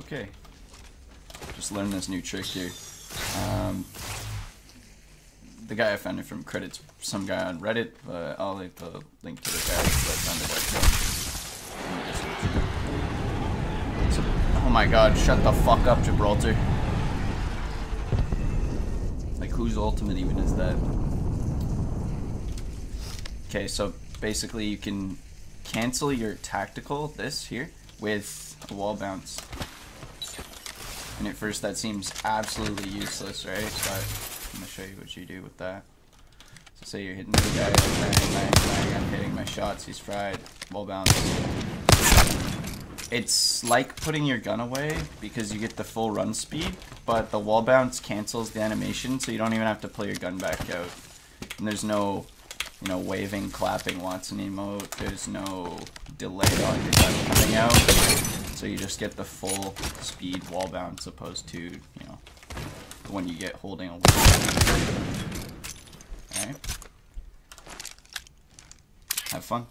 Okay. Just learned this new trick here. Um, the guy I found it from credits some guy on Reddit, but I'll leave the link to the guy that found it so, Oh my god, shut the fuck up, Gibraltar. Like, whose ultimate even is that? Okay, so basically you can cancel your tactical, this here, with a wall bounce. And at first that seems absolutely useless, right? But I'm gonna show you what you do with that. So say you're hitting the guy, bang, bang, bang, I'm hitting my shots, he's fried, wall bounce. It's like putting your gun away because you get the full run speed, but the wall bounce cancels the animation, so you don't even have to play your gun back out. And there's no, you know, waving, clapping Wattson emote. There's no delay on your gun coming out. So you just get the full speed wall bounce opposed to, you know, when you get holding a wall. Alright. Have fun.